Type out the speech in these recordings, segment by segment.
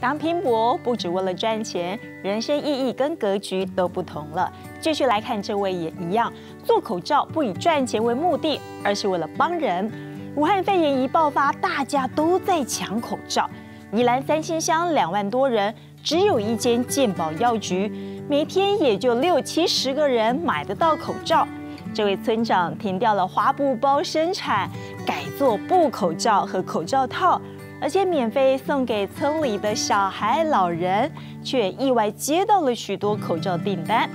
当拼搏不只为了赚钱，人生意义跟格局都不同了。继续来看这位也一样，做口罩不以赚钱为目的，而是为了帮人。武汉肺炎一爆发，大家都在抢口罩。宜兰三星乡两万多人，只有一间健保药局，每天也就六七十个人买得到口罩。这位村长停掉了花布包生产，改做布口罩和口罩套。而且免费送给村里的小孩、老人，却意外接到了许多口罩订单。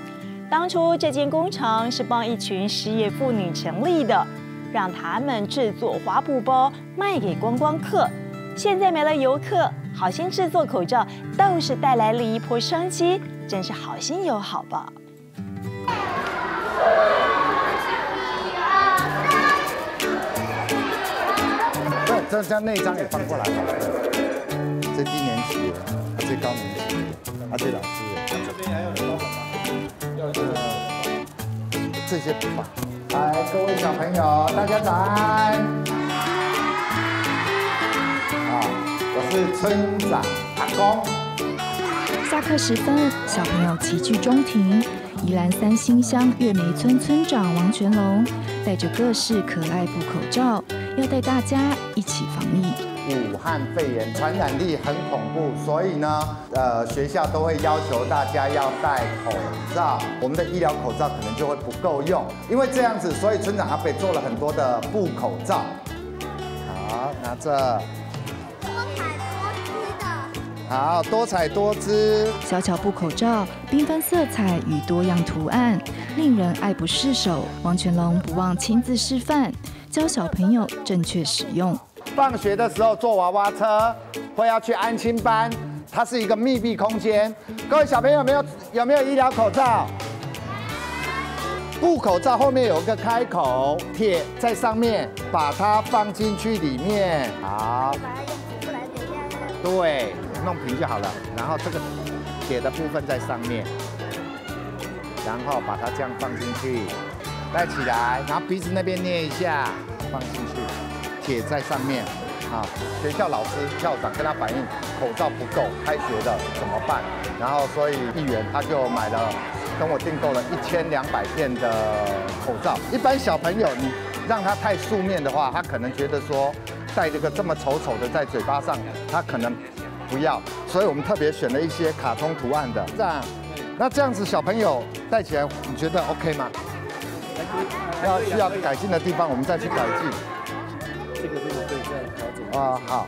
当初这间工厂是帮一群失业妇女成立的，让他们制作花布包卖给观光客。现在没了游客，好心制作口罩倒是带来了一波商机，真是好心有好报。这将那张也翻过来，最低年级的，最高年级，啊，最老师。这边还有多少要这个这些不放。来，各位小朋友，大家早安。啊，我是村长阿公。下课时分，小朋友齐聚中庭。宜兰三星乡月梅村村长王全龙带着各式可爱布口罩。要带大家一起防疫。武汉肺炎传染力很恐怖，所以呢，呃，学校都会要求大家要戴口罩。我们的医疗口罩可能就会不够用，因为这样子，所以村长阿北做了很多的布口罩。好，拿着。多彩多姿的。好，多彩多姿。小巧布口罩，缤纷色彩与多样图案，令人爱不释手。王全龙不忘亲自示范。教小朋友正确使用。放学的时候坐娃娃车，或要去安亲班，它是一个密闭空间。各位小朋友，有没有有没有医疗口罩？布口罩后面有个开口，铁在上面，把它放进去里面。好。对，弄平就好了。然后这个铁的部分在上面，然后把它这样放进去。戴起来，然后鼻子那边捏一下，放进去，铁在上面。好，学校老师、校长跟他反映口罩不够，开学的怎么办？然后所以议员他就买了，跟我订购了一千两百片的口罩。一般小朋友你让他太素面的话，他可能觉得说戴这个这么丑丑的在嘴巴上，他可能不要。所以我们特别选了一些卡通图案的。这样，那这样子小朋友戴起来，你觉得 OK 吗？要需要改进的地方，我们再去改进。这个这个可以再调整。啊，好，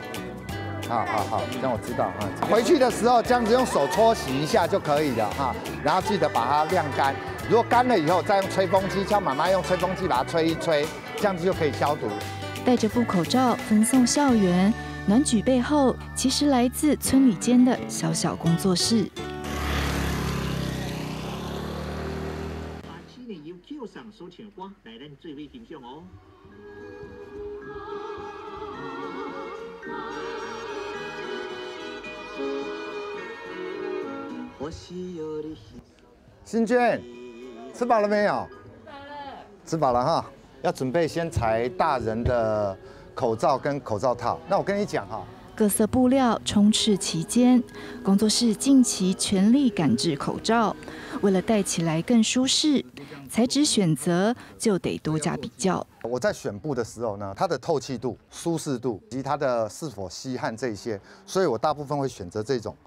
好好好，让我知道啊。回去的时候这样子用手搓洗一下就可以了哈，然后记得把它晾干。如果干了以后，再用吹风机，叫妈妈用吹风机把它吹一吹，这样子就可以消毒。戴着布口罩分送校园，暖举背后其实来自村里间的小小工作室。收钱花来咱最尾欣赏哦。新娟，吃饱了没有？吃饱了。吃饱了哈，要准备先裁大人的口罩跟口罩套。那我跟你讲哈，各色布料充斥其间，工作室近期全力赶制口罩，为了戴起来更舒适。材质选择就得多加比较。我在选布的时候呢，它的透气度、舒适度以及它的是否吸汗这些，所以我大部分会选择这种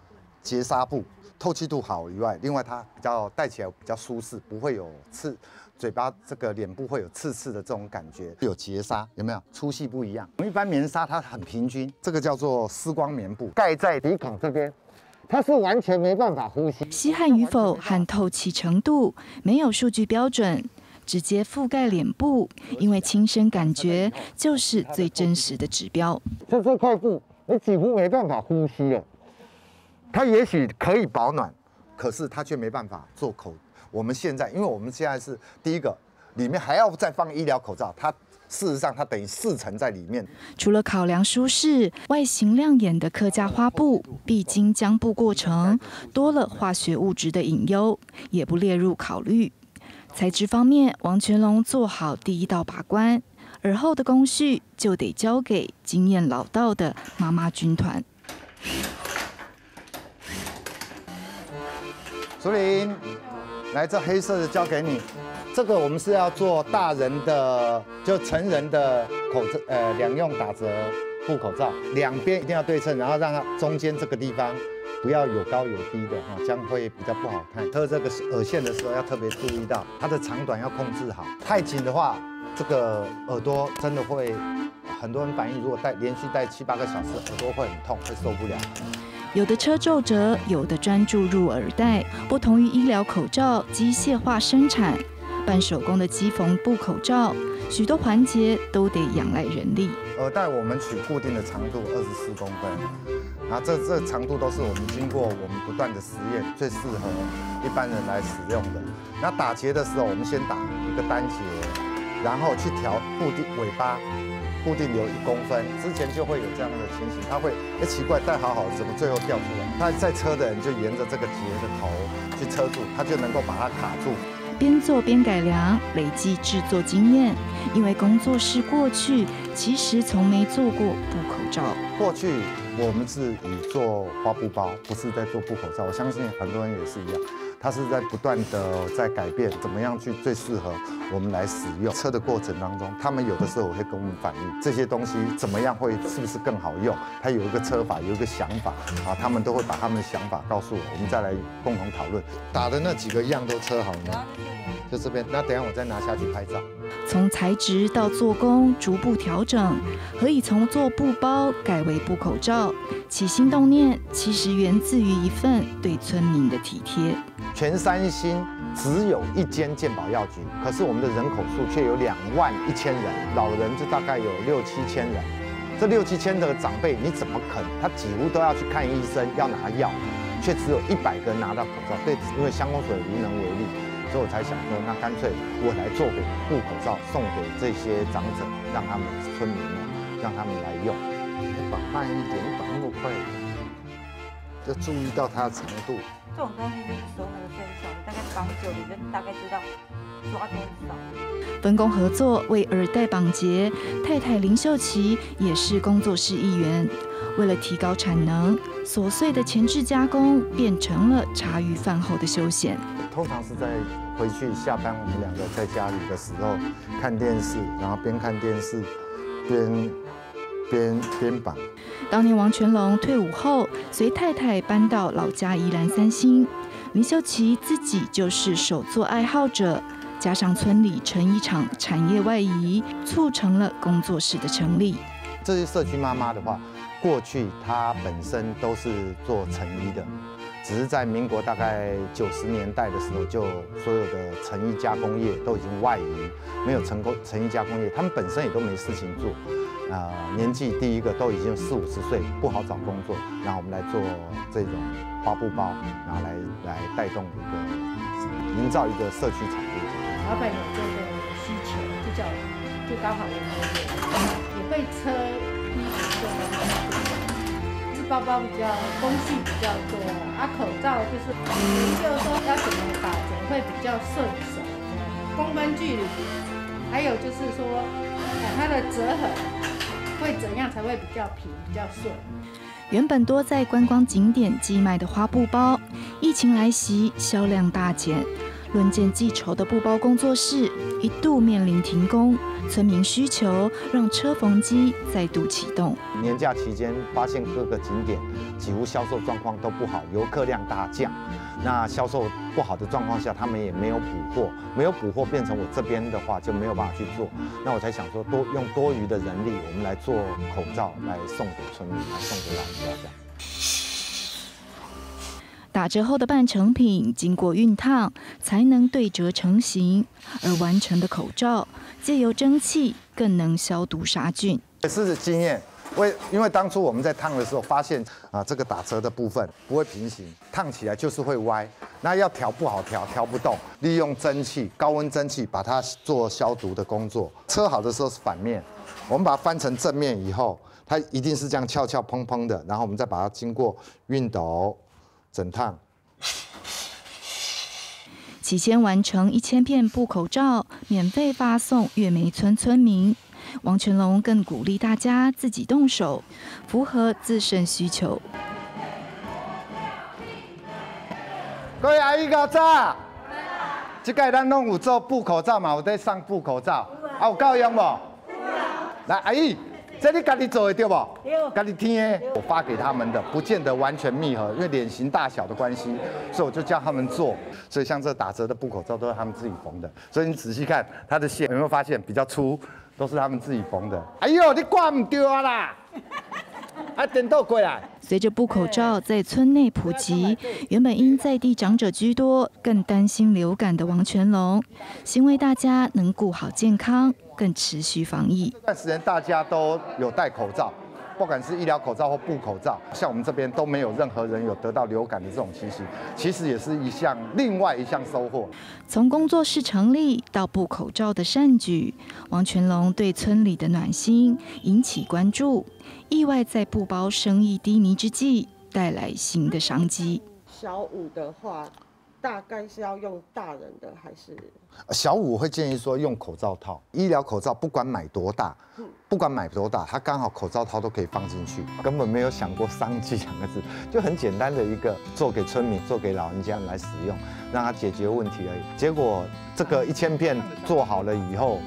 结纱布，透气度好以外，另外它比较戴起来比较舒适，不会有刺，嘴巴这个脸部会有刺刺的这种感觉。有结纱有没有？粗细不一样。我们一般棉纱它很平均，这个叫做丝光棉布，盖在鼻孔这边。它是完全没办法呼吸，吸汗与否和透气程度没有数据标准，直接覆盖脸部，因为亲身感觉就是最真实的指标。像这块布，你几乎没办法呼吸了。它也许可以保暖，可是它却没办法做口。我们现在，因为我们现在是第一个，里面还要再放医疗口罩，它。事实上，它等于四层在里面。除了考量舒适、外形亮眼的客家花布，必经浆布过程，多了化学物质的隐忧，也不列入考虑。材质方面，王全龙做好第一道把关，而后的工序就得交给经验老道的妈妈军团。竹林，来，这黑色的交给你。这个我们是要做大人的，就成人的口罩，呃，两用打折布口罩，两边一定要对称，然后让它中间这个地方不要有高有低的哈，这样会比较不好看。测这个耳线的时候要特别注意到它的长短要控制好，太紧的话，这个耳朵真的会很多人反映，如果戴连续戴七八个小时，耳朵会很痛，会受不了。有的车皱褶，有的专注入耳带，不同于医疗口罩机械化生产。半手工的机缝布口罩，许多环节都得仰赖人力。耳带我们取固定的长度二十四公分，然后这这长度都是我们经过我们不断的实验，最适合一般人来使用的。那打结的时候，我们先打一个单结，然后去调固定尾巴，固定留一公分。之前就会有这样的情形，他会哎奇怪戴好好，怎么最后掉出来？那在车的人就沿着这个结的头去车住，他就能够把它卡住。边做边改良，累积制作经验。因为工作室过去其实从没做过布口罩。过去我们是以做花布包，不是在做布口罩。我相信很多人也是一样。它是在不断的在改变，怎么样去最适合我们来使用车的过程当中，他们有的时候会跟我们反映这些东西怎么样会是不是更好用，他有一个车法，有一个想法啊，他们都会把他们的想法告诉我，我们再来共同讨论。打的那几个样都车好了吗？就这边，那等下我再拿下去拍照。从材质到做工逐步调整，何以从做布包改为布口罩？起心动念其实源自于一份对村民的体贴。全三星只有一间健保药局，可是我们的人口数却有两万一千人，老人就大概有六七千人。这六七千的长辈，你怎么肯？他几乎都要去看医生，要拿药，却只有一百个人拿到口罩。对，因为香工所无能为力，所以我才想说，那干脆我来做给布口罩，送给这些长者，让他们村民们，让他们来用。绑慢一点，绑那么快，要注意到它的长度。这种东西就是熟能生巧，你大概绑久，你就大概知道。分工合作为耳带绑结，太太林秀琪也是工作室一员。为了提高产能，琐碎的前置加工变成了茶余饭后的休闲。通常是在回去下班，我们两个在家里的时候看电视，然后边看电视边边边绑。当年王全龙退伍后，随太太搬到老家宜兰三星。林秀琪自己就是手作爱好者，加上村里成衣厂产业外移，促成了工作室的成立。这些社区妈妈的话，过去她本身都是做成衣的，只是在民国大概九十年代的时候，就所有的成衣加工业都已经外移，没有成功成衣加工业，他们本身也都没事情做。啊，年纪第一个都已经四五十岁，不好找工作。然后我们来做这种花布包，然后来来带动一个营造一个社区产业。老板有这个需求，就叫就刚好我们也会车衣服做的比较多，是包包比较工序比较多，啊口罩就是就是说要怎么打折会比较顺手，公分距离，还有就是说它的折痕。会怎样才会比较平、比较顺？原本多在观光景点寄卖的花布包，疫情来袭，销量大减。论件计酬的布包工作室一度面临停工，村民需求让车缝机再度启动。年假期间发现各个景点几乎销售状况都不好，游客量大降。那销售不好的状况下，他们也没有补货，没有补货变成我这边的话就没有办法去做。那我才想说多用多余的人力，我们来做口罩来送给村民，来送给老人家这样。打折后的半成品经过熨烫，才能对折成型，而完成的口罩借由蒸汽更能消毒杀菌。也是经验，为因为当初我们在烫的时候发现啊，这个打折的部分不会平行，烫起来就是会歪，那要调不好调，调不动，利用蒸汽高温蒸汽把它做消毒的工作。车好的时候是反面，我们把它翻成正面以后，它一定是这样翘翘砰砰的，然后我们再把它经过熨斗。整烫，起先完成一千片布口罩，免费发送月梅村村民。王全龙更鼓励大家自己动手，符合自身需求。各位阿姨搞早。这届咱拢有做布口罩嘛，有在上布口罩，啊有够用无？来，阿姨，这你家己做的对不？有。家己听的。我发给他们的，不见得完全密合，因为脸型大小的关系，所以我就叫他们做。所以像这打折的布口罩都是他们自己缝的。所以你仔细看它的线，有没有发现比较粗，都是他们自己缝的。哎呦，你挂唔掉啊啦！啊，等到过来。随着布口罩在村内普及，原本因在地长者居多，更担心流感的王全龙，希望大家能顾好健康，更持续防疫。这段时间大家都有戴口罩。不管是医疗口罩或布口罩，像我们这边都没有任何人有得到流感的这种情形，其实也是一项另外一项收获。从工作室成立到布口罩的善举，王全龙对村里的暖心引起关注，意外在布包生意低迷之际带来新的商机。小五的话。大概是要用大人的还是小五会建议说用口罩套，医疗口罩不管买多大，不管买多大，它刚好口罩套都可以放进去，根本没有想过商机两个字，就很简单的一个做给村民、做给老人家来使用，让他解决问题而已。结果这个一千片做好了以后，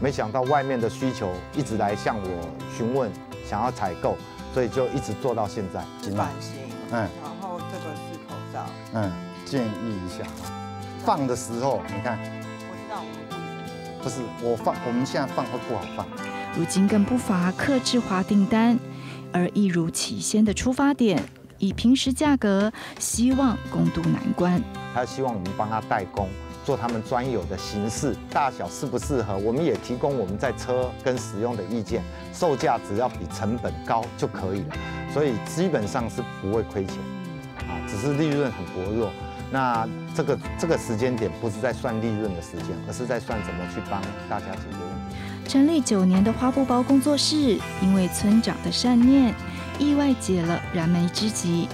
没想到外面的需求一直来向我询问，想要采购，所以就一直做到现在。版型，嗯，然后这个是口罩，嗯。建议一下，放的时候你看，我知道我们不是我放，我们现在放会不好放。如今更不乏客制化订单，而一如起先的出发点，以平时价格，希望共度难关。他希望我们帮他代工，做他们专有的形式、大小适不适合，我们也提供我们在车跟使用的意见，售价只要比成本高就可以了，所以基本上是不会亏钱，啊，只是利润很薄弱。那这个这个时间点不是在算利润的时间，而是在算怎么去帮大家解决问题。成立九年的花布包工作室，因为村长的善念，意外解了燃眉之急，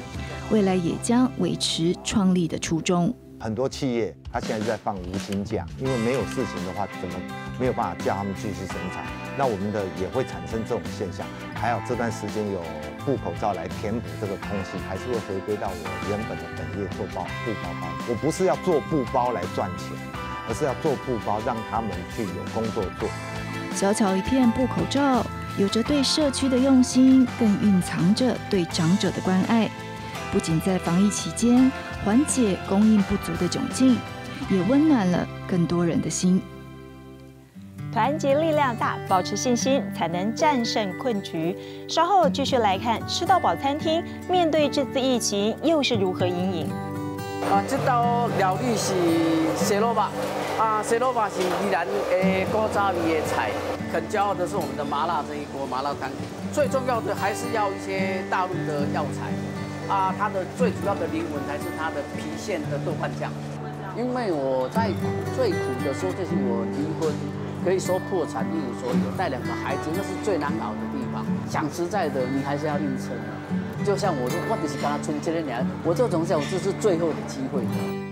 未来也将维持创立的初衷。很多企业他现在在放无薪假，因为没有事情的话，怎么没有办法叫他们继续生产？那我们的也会产生这种现象。还有这段时间有布口罩来填补这个空隙，还是会回归到我原本的本业做包布包包。我不是要做布包来赚钱，而是要做布包让他们去有工作做。小巧一片布口罩，有着对社区的用心，更蕴藏着对长者的关爱。不仅在防疫期间缓解供应不足的窘境，也温暖了更多人的心。团结力量大，保持信心才能战胜困局。稍后继续来看吃到饱餐厅面对这次疫情又是如何阴影。啊，这道料理是蛇肉吧？啊，蛇肉吧是依然诶古早味的菜，很骄傲的是我们的麻辣这一锅麻辣汤。最重要的还是要一些大陆的药材。啊，它的最主要的灵魂还是它的郫县的豆瓣酱。因为我在最苦的时候就是我离婚，可以说破产，例如说有带两个孩子，那是最难熬的地方。讲实在的，你还是要硬撑。就像我说，我就是跟他存这些年，我这种想，这是最后的机会。